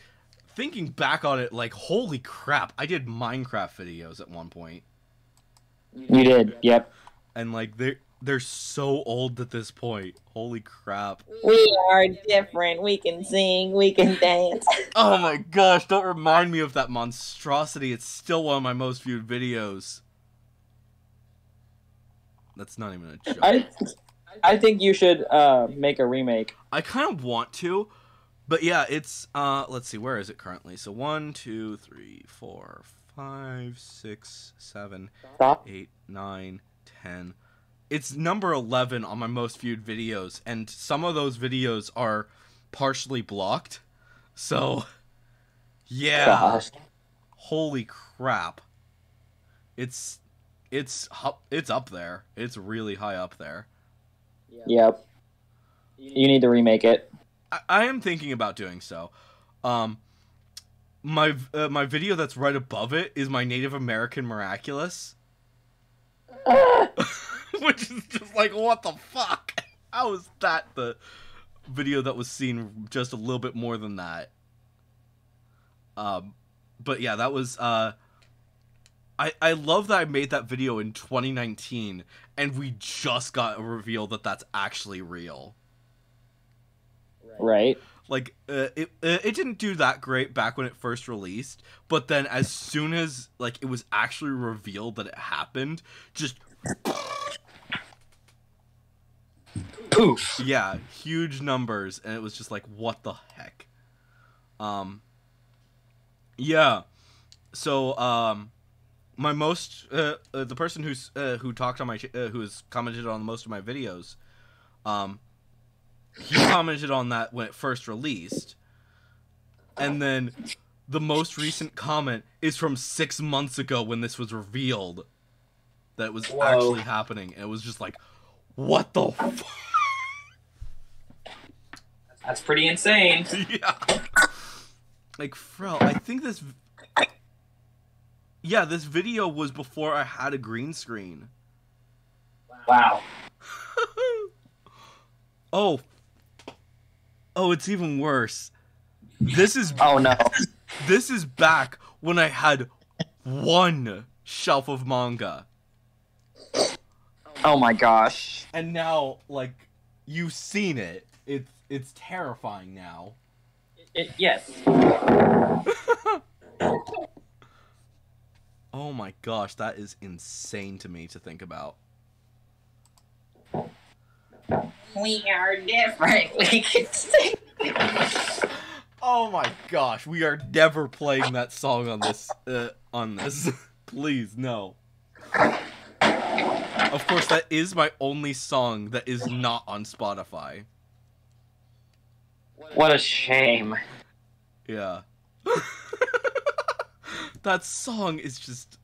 thinking back on it like holy crap i did minecraft videos at one point You did. Yep. and like they're they're so old at this point holy crap We are different. We can sing. We can dance. Oh my gosh, don't remind me of that monstrosity. It's still one of my most viewed videos. That's not even a joke. I, I, think you should uh make a remake. I kind of want to, but yeah, it's uh let's see, where is it currently? So one, two, three, four, five, six, seven, Stop. eight, nine, ten. It's number eleven on my most viewed videos, and some of those videos are partially blocked. So yeah. Gosh. holy crap it's it's it's up there. It's really high up there. Yep. You need to remake it. i, I am thinking about doing so. Um my uh, my video that's right above it is my native american miraculous. Which is just like what the fuck? How is that the video that was seen just a little bit more than that? Um but yeah that was uh I, I love that I made that video in 2019 and we just got a reveal that that's actually real. Right. Like uh, it uh, it didn't do that great back when it first released, but then as soon as like it was actually revealed that it happened, just Poof. yeah, huge numbers and it was just like what the heck. Um yeah. So um my most uh, uh the person who's uh, who talked on my ch- uh, who has commented on most of my videos um he commented on that when it first released. And then the most recent comment is from 6 months ago when this was revealed that it was Whoa. actually happening. It was just like what the fuck? That's pretty insane. yeah. Like, Frel, I think this. Yeah, this video was before I had a green screen. Wow. oh. Oh, it's even worse. This is Oh no. this is back when I had one shelf of manga. Oh my gosh. And now like you've seen it. It's it's terrifying now. It, yes. Oh my gosh, that is insane to me to think about. We are different. We can sing. Oh my gosh, we are never playing that song on this uh, on this. Please, no. Of course, that is my only song that is not on Spotify. What a shame. Yeah. that song is just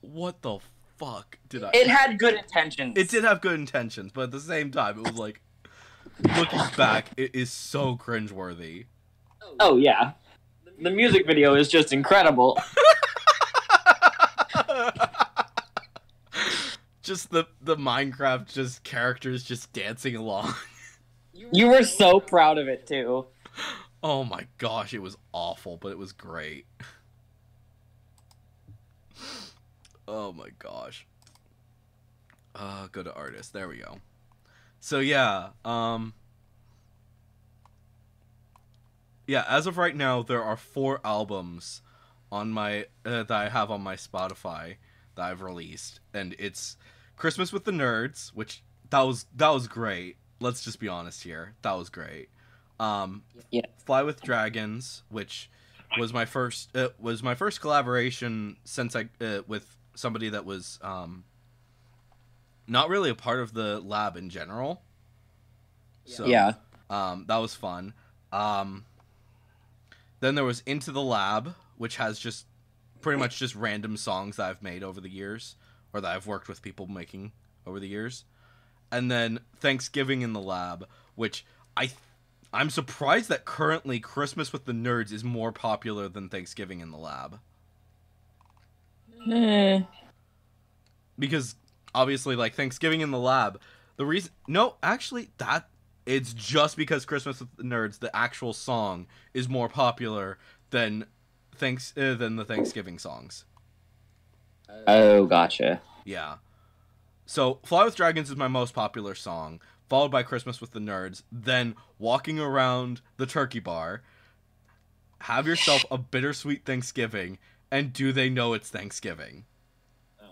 what the fuck did I? It had good intentions. It did have good intentions, but at the same time, it was like looking back, it is so cringeworthy. Oh yeah, the music video is just incredible. just the the Minecraft just characters just dancing along. You were so proud of it too. Oh my gosh, it was awful, but it was great. Oh my gosh. Uh go to artist. There we go. So yeah, um Yeah, as of right now there are 4 albums on my uh, that I have on my Spotify that I've released and it's Christmas with the Nerds, which that was that was great. Let's just be honest here. That was great. Um Yeah. Fly with Dragons, which was my first uh, was my first collaboration since I uh, with somebody that was um not really a part of the lab in general. So Yeah. um that was fun. Um then there was Into the Lab, which has just pretty much just random songs that I've made over the years or that I've worked with people making over the years. And then Thanksgiving in the Lab, which I I'm surprised that currently Christmas with the Nerds is more popular than Thanksgiving in the Lab Eh. because obviously like Thanksgiving in the Lab, the reason no, actually that it's just because Christmas with the Nerds the actual song is more popular than thanks uh, than the Thanksgiving songs. Oh, gotcha. Yeah. So, Fly with Dragons is my most popular song, followed by Christmas with the Nerds, then Walking Around the Turkey Bar, Have Yourself a Bittersweet Thanksgiving, and Do They Know It's Thanksgiving?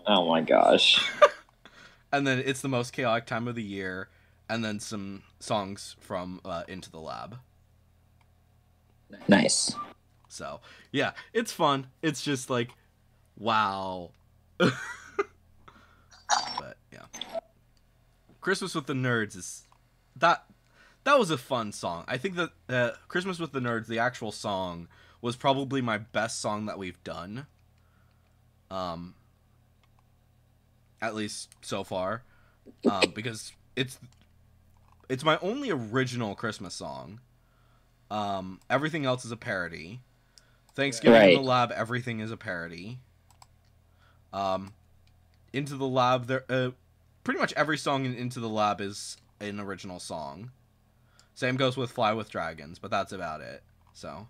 Oh my gosh. And then It's the Most Chaotic Time of the Year, and then some songs from uh, Into the Lab. Nice. So, yeah, it's fun. It's just like, wow. but yeah, Christmas with the Nerds is that that was a fun song. I think that uh, Christmas with the Nerds, the actual song, was probably my best song that we've done. Um, at least so far, um, because it's it's my only original Christmas song. Um, everything else is a parody. Thanksgiving in the lab, everything is a parody. Um, into the lab, there, uh, pretty much every song in Into the Lab is an original song. Same goes with Fly with Dragons, but that's about it. So,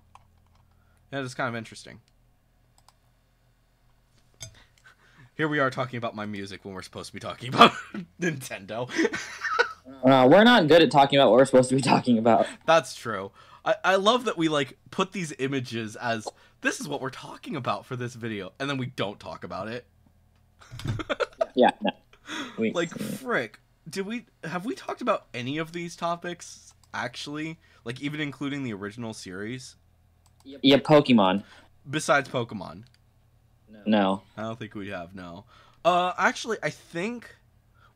yeah, it's kind of interesting. Here we are talking about my music when we're supposed to be talking about Nintendo. Uh, we're not good at talking about what we're supposed to be talking about. That's true. I, I love that we like put these images as this is what we're talking about for this video, and then we don't talk about it. Yeah. No. We, Like frick, did we have we talked about any of these topics actually? Like even including the original series yeah, Pokemon. besides Pokemon? No. I don't think we have. No. Uh, actually, I think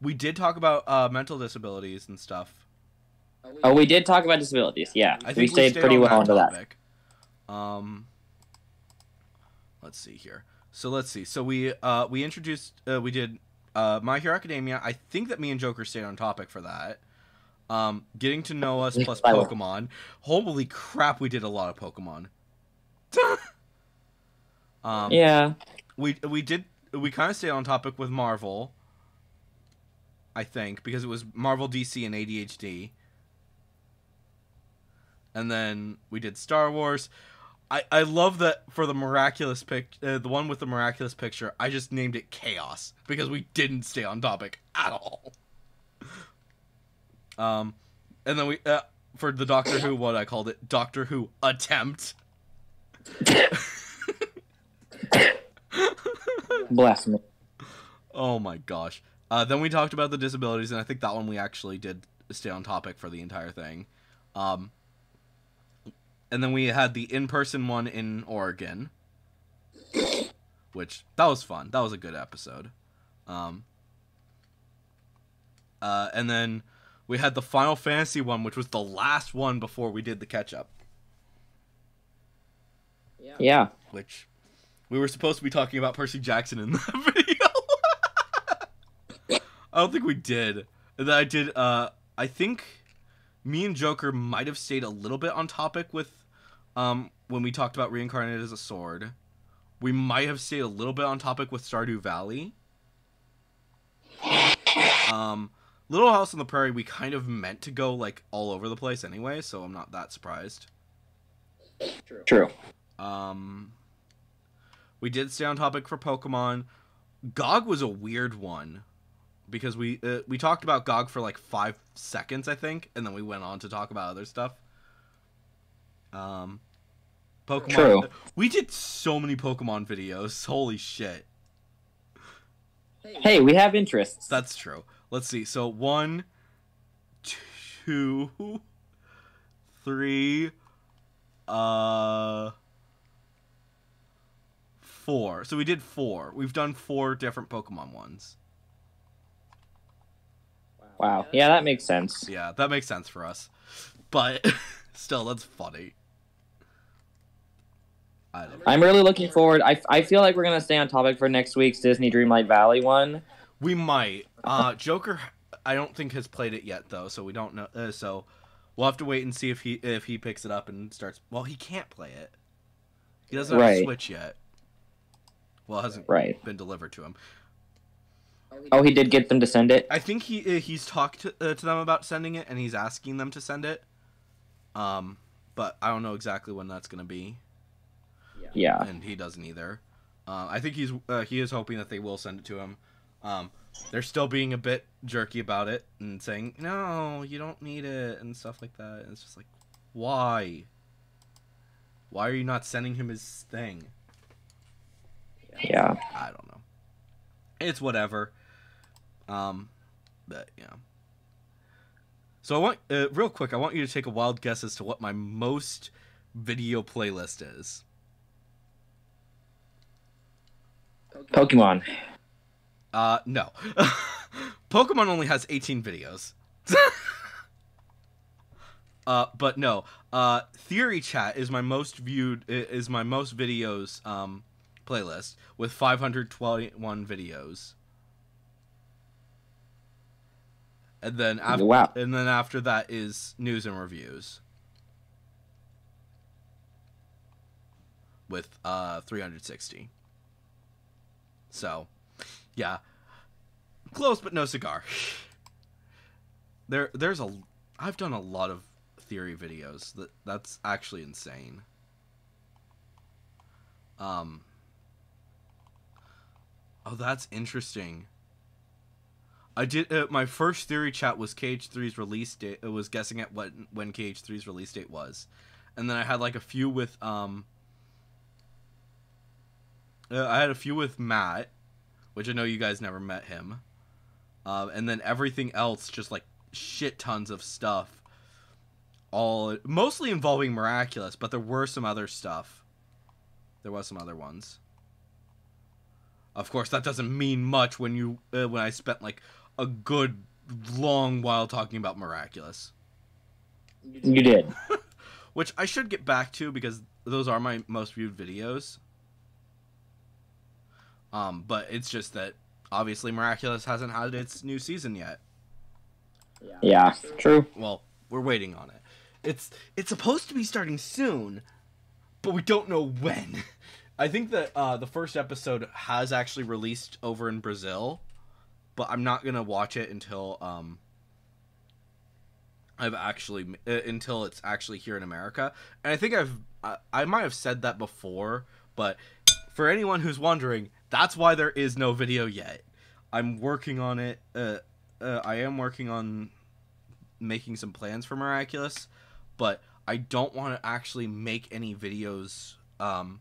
we did talk about uh mental disabilities and stuff. Oh, we did talk about disabilities. Yeah, I think we stayed pretty on well into that. topic. Um, let's see here. So let's see. So we uh we introduced uh, we did uh My Hero Academia. I think that me and Joker stayed on topic for that. Um, getting to know us plus Pokemon. Holy crap, we did a lot of Pokemon. um, Yeah. we we did we kind of stayed on topic with Marvel. I think because it was Marvel, DC, and ADHD. And then we did Star Wars. I, I love that for the miraculous pic, uh, the one with the miraculous picture. I just named it Chaos because we didn't stay on topic at all. Um, and then we uh, for the Doctor Who, what I called it, Doctor Who attempt. Me. Oh my gosh. Uh, then we talked about the disabilities, and I think that one we actually did stay on topic for the entire thing. Um, and then we had the in-person one in Oregon, which that was fun. That was a good episode. Um, uh, and then we had the Final Fantasy one, which was the last one before we did the catch-up, Yeah. which we were supposed to be talking about Percy Jackson in that video. I don't think we did. And then I did. Uh, I think me and Joker might have stayed a little bit on topic with um when we talked about reincarnated as a sword. We might have stayed a little bit on topic with Stardew Valley. Um, Little House on the Prairie, we kind of meant to go like all over the place anyway, so I'm not that surprised. True. True. Um, we did stay on topic for Pokemon. Gog was a weird one because we uh, we talked about Gog for like five seconds, I think, and then we went on to talk about other stuff. Um, Pokemon. True. We did so many Pokemon videos. Holy shit. Hey, we have interests. That's true. Let's see. So one, two, three, uh, four. So we did four. We've done four different Pokemon ones. wow. Yeah, that makes sense. Yeah, that makes sense for us. But still, that's funny. I don't know. I'm really looking forward. I, I feel like we're gonna stay on topic for next week's Disney Dreamlight Valley one. We might. Uh, Joker, I don't think has played it yet though, so we don't know. Uh, so we'll have to wait and see if he if he picks it up and starts. Well, he can't play it. He doesn't have a Switch yet. Well, it hasn't Right. been delivered to him. Oh, he did get them to send it. I think he uh, he's talked to, uh, to them about sending it, and he's asking them to send it. Um, but I don't know exactly when that's gonna be, Yeah. and he doesn't either. Uh, I think he's uh, he is hoping that they will send it to him. Um, they're still being a bit jerky about it and saying no, you don't need it and stuff like that. And it's just like, why? Why are you not sending him his thing? Yeah. I don't know. It's whatever. Um, but yeah. So I want, uh, real quick, I want you to take a wild guess as to what my most video playlist is. Pokemon. Uh, no. Pokemon only has 18 videos. uh, but no. Uh, Theory Chat is my most viewed, is my most videos, um, playlist with 521 videos. And then after, Wow. and then after that is news and reviews. With, uh, 360. So, yeah. Close but no cigar. There there's a I've done a lot of theory videos. That that's actually insane. Um Oh, that's interesting. I did uh, my first theory chat was KH3's release date. It was guessing at what when KH3's release date was. And then I had like a few with um uh, I had a few with Matt, which I know you guys never met him. Um, and then everything else, just like shit tons of stuff. All mostly involving miraculous, but there were some other stuff. There was some other ones. Of course, that doesn't mean much when you uh, when I spent like a good long while talking about miraculous, You did. which I should get back to because those are my most viewed videos. Um, but it's just that obviously miraculous hasn't had its new season yet. Yeah. True. Well, we're waiting on it. It's it's supposed to be starting soon, but we don't know when. I think that uh, the first episode has actually released over in Brazil, but I'm not gonna watch it until um I've actually uh, until it's actually here in America. And I think I've I, I might have said that before, but for anyone who's wondering, that's why there is no video yet. I'm working on it. Uh, uh, I am working on making some plans for Miraculous, but I don't want to actually make any videos um,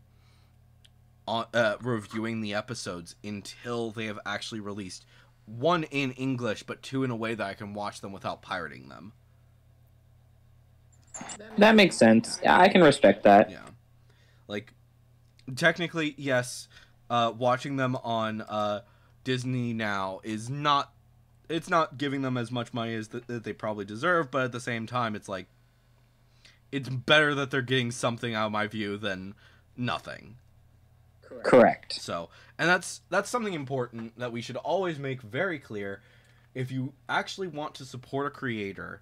on uh, reviewing the episodes until they have actually released one in English, but two in a way that I can watch them without pirating them. That makes sense. Yeah, I can respect that. Yeah, like technically, yes. Uh, watching them on uh, Disney now is not. It's not giving them as much money as th- that they probably deserve, but at the same time, it's like it's better that they're getting something out of my view than nothing. Correct. So, and that's that's something important that we should always make very clear. If you actually want to support a creator,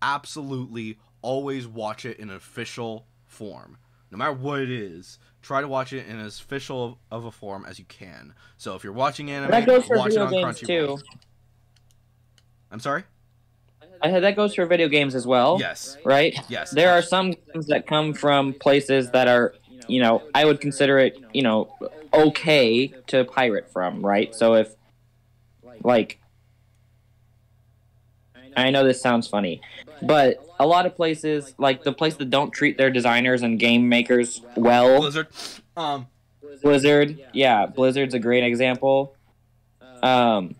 absolutely always watch it in official form. no matter what it is, try to watch it in as official of a form as you can. So if you're watching anime, That goes for watch it video on games Crunchyroll. too. I'm sorry. I had that goes for video games as well. Yes. Right. Yes. There are some games that come from places that are, you know, I would consider it, you know, okay to pirate from, right? So if, like, I know this sounds funny, but a lot of places, like the places that don't treat their designers and game makers well, Blizzard. Um. Blizzard, yeah, Blizzard's a great example. Um,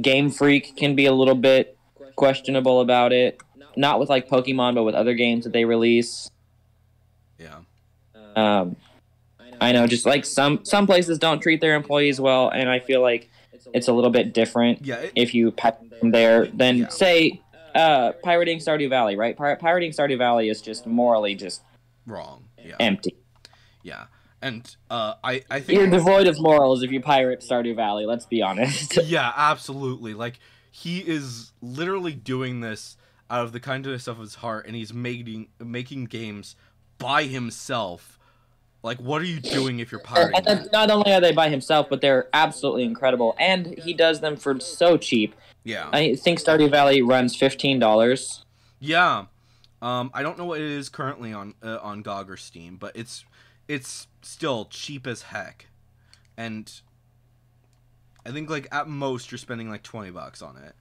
Game Freak can be a little bit questionable about it. Not with like Pokemon, but with other games that they release. Yeah. Um, I know, just like some some places don't treat their employees well, and I feel like it's a little bit different Yeah. It, if you pirate from there than Yeah. say uh, pirating Stardew Valley, right? Pir- pirating Stardew Valley is just morally just wrong. Yeah. empty. Yeah. And uh, I I think You're devoid of morals if you pirate Stardew Valley. Let's be honest. yeah, absolutely. Like he is literally doing this out of the kindness of his heart, and he's making making games by himself. Like, what are you doing if you're pirating? Then not only are they by himself, but they're absolutely incredible, and he does them for so cheap. Yeah, I think Stardew Valley runs fifteen dollars. yeah. Um, I don't know what it is currently on uh, on GOG or Steam, but it's it's still cheap as heck, and I think like at most you're spending like twenty bucks on it.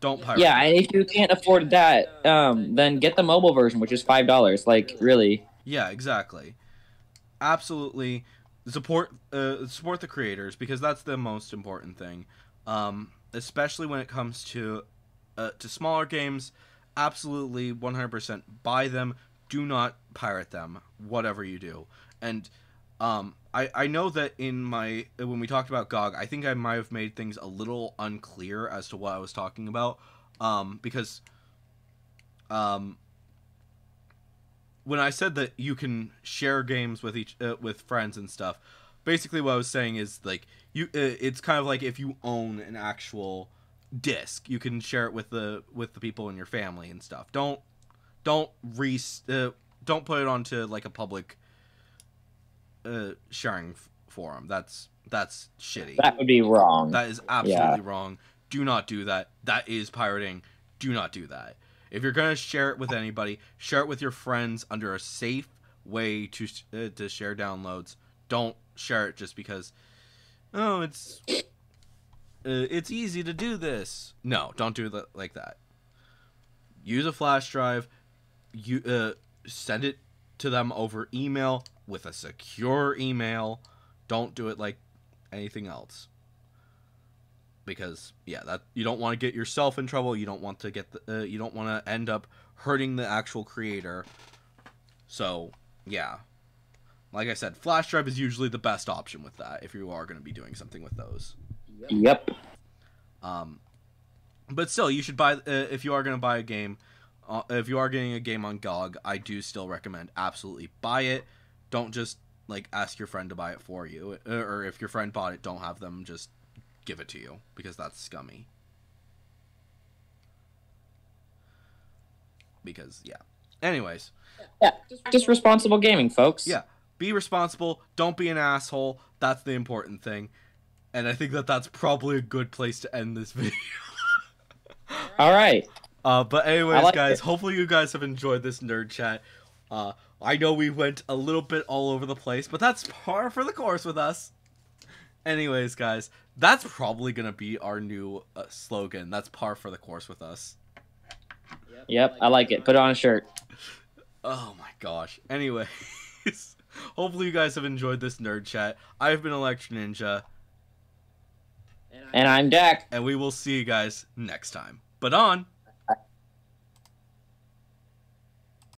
Don't pirate. Yeah, and if you can't afford that, um, then get the mobile version, which is five dollars. Like really, Yeah, exactly. Absolutely support uh, support the creators because that's the most important thing. Um, especially when it comes to uh, to smaller games, absolutely 100% buy them. Do not pirate them. Whatever you do. And um, I I know that in my when we talked about GOG, I think I might have made things a little unclear as to what I was talking about. Um, because um when I said that you can share games with each uh, with friends and stuff, basically what I was saying is like you uh, it's kind of like if you own an actual disc, you can share it with the with the people in your family and stuff. Don't don't re uh, don't put it onto like a public uh sharing f- forum. That's that's shitty. that would be wrong. That is absolutely wrong. Do not do that. That is pirating. Do not do that. If you're gonna share it with anybody, share it with your friends under a safe way to uh, to share downloads. Don't share it just because oh it's uh, it's easy to do this. No, don't do that like that. Use a flash drive. You uh, send it to them over email with a secure email. Don't do it like anything else because yeah that you don't want to get yourself in trouble you don't want to get the uh, you don't want to end up hurting the actual creator so yeah like i said flash drive is usually the best option with that if you are going to be doing something with those Yep. um but still you should buy uh, if you are going to buy a game uh, if you are getting a game on GOG, I do still recommend absolutely buy it. Don't just like ask your friend to buy it for you, uh, or if your friend bought it, don't have them just give it to you because that's scummy. Because yeah. Anyways, Yeah. Just responsible gaming, folks. yeah, be responsible. Don't be an asshole. That's the important thing. And I think that that's probably a good place to end this video. All right. Uh, but anyways, like guys, it. hopefully you guys have enjoyed this nerd chat. Uh, I know we went a little bit all over the place, but that's par for the course with us. Anyways, guys, that's probably gonna be our new uh, slogan. That's par for the course with us. Yep, I like it. Put it on a shirt. Oh my gosh. Anyways, hopefully you guys have enjoyed this nerd chat. I've been Electrininja, And I'm Dak. and we will see you guys next time. But on.